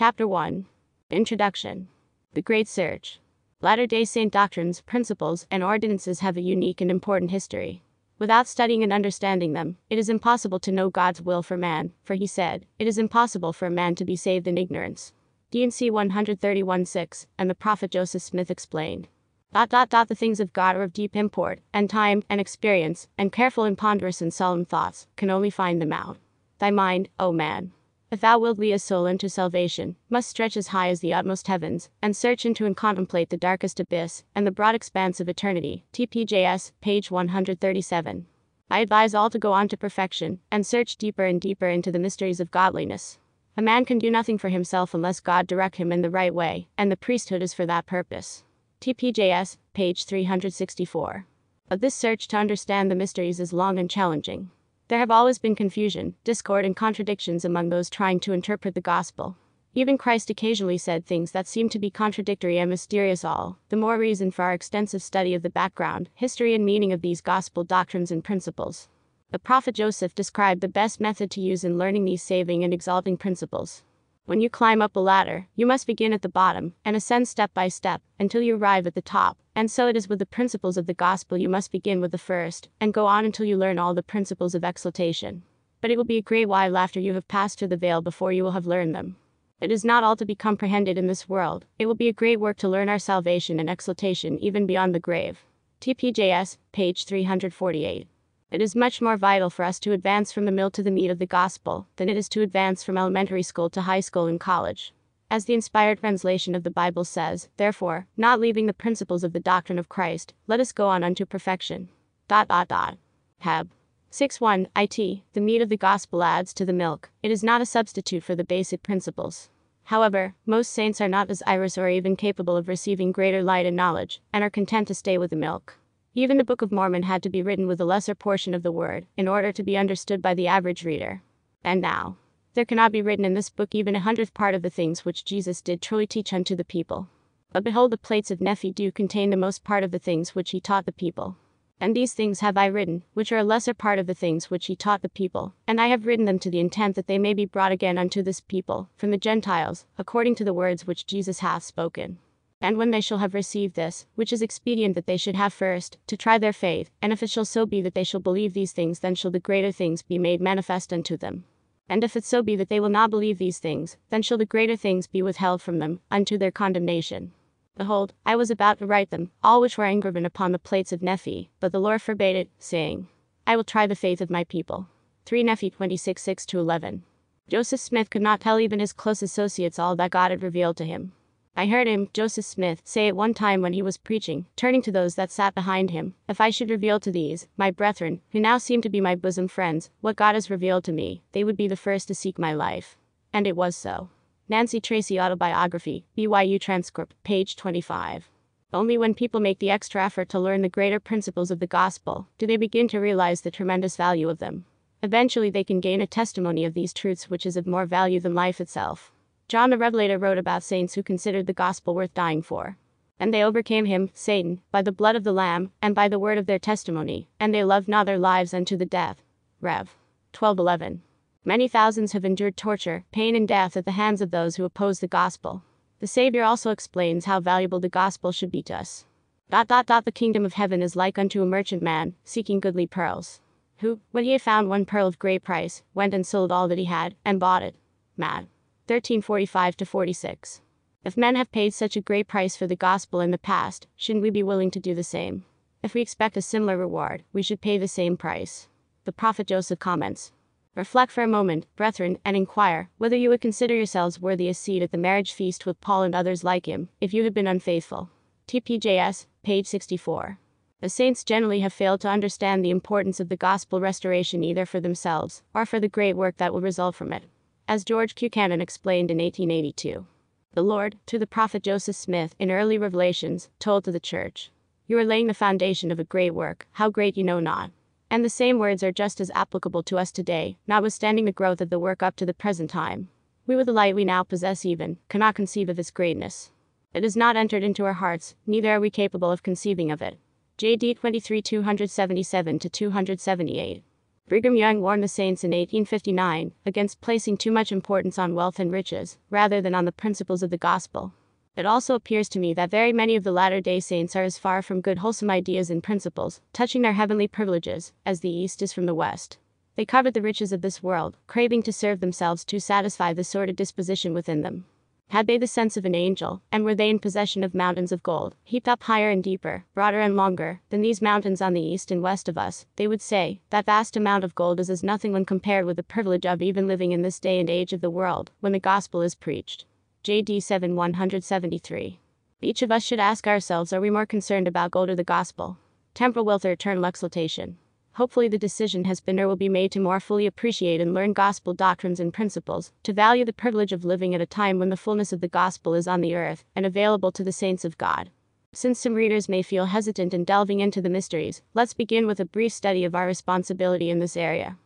Chapter 1 Introduction The Great Search. Latter day Saint doctrines, principles, and ordinances have a unique and important history. Without studying and understanding them, it is impossible to know God's will for man, for he said, It is impossible for a man to be saved in ignorance. D&C 131 6, and the prophet Joseph Smith explained. Dot dot dot the things of God are of deep import, and time, and experience, and careful and ponderous and solemn thoughts, can only find them out. Thy mind, O man, if thou wilt lead a soul into salvation, must stretch as high as the utmost heavens, and search into and contemplate the darkest abyss, and the broad expanse of eternity. TPJS, page 137. I advise all to go on to perfection, and search deeper and deeper into the mysteries of godliness. A man can do nothing for himself unless God direct him in the right way, and the priesthood is for that purpose. TPJS, page 364. But this search to understand the mysteries is long and challenging. There have always been confusion, discord, and contradictions among those trying to interpret the gospel. Even Christ occasionally said things that seemed to be contradictory and mysterious, all the more reason for our extensive study of the background, history, and meaning of these gospel doctrines and principles. The prophet Joseph described the best method to use in learning these saving and exalting principles. When you climb up a ladder, you must begin at the bottom and ascend step by step until you arrive at the top. And so it is with the principles of the gospel, you must begin with the first and go on until you learn all the principles of exaltation. But it will be a great while after you have passed through the veil before you will have learned them. It is not all to be comprehended in this world. It will be a great work to learn our salvation and exaltation even beyond the grave. TPJS, page 348. It is much more vital for us to advance from the mill to the meat of the gospel than it is to advance from elementary school to high school and college. As the inspired translation of the Bible says, therefore, not leaving the principles of the doctrine of Christ, let us go on unto perfection. Dot dot dot. Heb. 6.1 IT, the meat of the gospel adds to the milk. It is not a substitute for the basic principles. However, most saints are not as desirous or even capable of receiving greater light and knowledge, and are content to stay with the milk. Even the Book of Mormon had to be written with a lesser portion of the word, in order to be understood by the average reader. And now, there cannot be written in this book even a hundredth part of the things which Jesus did truly teach unto the people. But behold, the plates of Nephi do contain the most part of the things which he taught the people. And these things have I written, which are a lesser part of the things which he taught the people, and I have written them to the intent that they may be brought again unto this people, from the Gentiles, according to the words which Jesus hath spoken. And when they shall have received this, which is expedient that they should have first, to try their faith, and if it shall so be that they shall believe these things, then shall the greater things be made manifest unto them. And if it so be that they will not believe these things, then shall the greater things be withheld from them, unto their condemnation. Behold, I was about to write them, all which were engraven upon the plates of Nephi, but the Lord forbade it, saying, I will try the faith of my people. 3 Nephi 26 6 11. Joseph Smith could not tell even his close associates all that God had revealed to him. I heard him, Joseph Smith, say at one time when he was preaching, turning to those that sat behind him, If I should reveal to these, my brethren, who now seem to be my bosom friends, what God has revealed to me, they would be the first to seek my life. And it was so. Nancy Tracy Autobiography, BYU Transcript, page 25. Only when people make the extra effort to learn the greater principles of the gospel do they begin to realize the tremendous value of them. Eventually, they can gain a testimony of these truths which is of more value than life itself. John the Revelator wrote about saints who considered the gospel worth dying for. And they overcame him, Satan, by the blood of the Lamb, and by the word of their testimony, and they loved not their lives unto the death. Rev. 12:11. Many thousands have endured torture, pain, and death at the hands of those who oppose the gospel. The Savior also explains how valuable the gospel should be to us. Dot dot dot the kingdom of heaven is like unto a merchant man, seeking goodly pearls. Who, when he had found one pearl of great price, went and sold all that he had, and bought it. Matt. 1345 to 46. If men have paid such a great price for the gospel in the past, shouldn't we be willing to do the same? If we expect a similar reward, we should pay the same price. The prophet Joseph comments. Reflect for a moment, brethren, and inquire whether you would consider yourselves worthy a seat at the marriage feast with Paul and others like him, if you had been unfaithful. TPJS, page 64. The saints generally have failed to understand the importance of the gospel restoration either for themselves or for the great work that will result from it as George Q. Cannon explained in 1882. The Lord, to the prophet Joseph Smith, in early revelations, told to the church, You are laying the foundation of a great work, how great you know not. And the same words are just as applicable to us today, notwithstanding the growth of the work up to the present time. We, with the light we now possess, even, cannot conceive of its greatness. It has not entered into our hearts, neither are we capable of conceiving of it. JD 23 277 to 278. Brigham Young warned the saints in 1859 against placing too much importance on wealth and riches, rather than on the principles of the gospel. It also appears to me that very many of the latter day saints are as far from good wholesome ideas and principles, touching their heavenly privileges, as the East is from the West. They covet the riches of this world, craving to serve themselves to satisfy the sordid disposition within them. Had they the sense of an angel, and were they in possession of mountains of gold, heaped up higher and deeper, broader and longer, than these mountains on the east and west of us, they would say, that vast amount of gold is as nothing when compared with the privilege of even living in this day and age of the world, when the gospel is preached. JD 7 173. Each of us should ask ourselves are we more concerned about gold or the gospel? Temporal wealth or eternal exaltation? Hopefully, the decision has been or will be made to more fully appreciate and learn gospel doctrines and principles, to value the privilege of living at a time when the fullness of the gospel is on the earth and available to the saints of God. Since some readers may feel hesitant in delving into the mysteries, let's begin with a brief study of our responsibility in this area.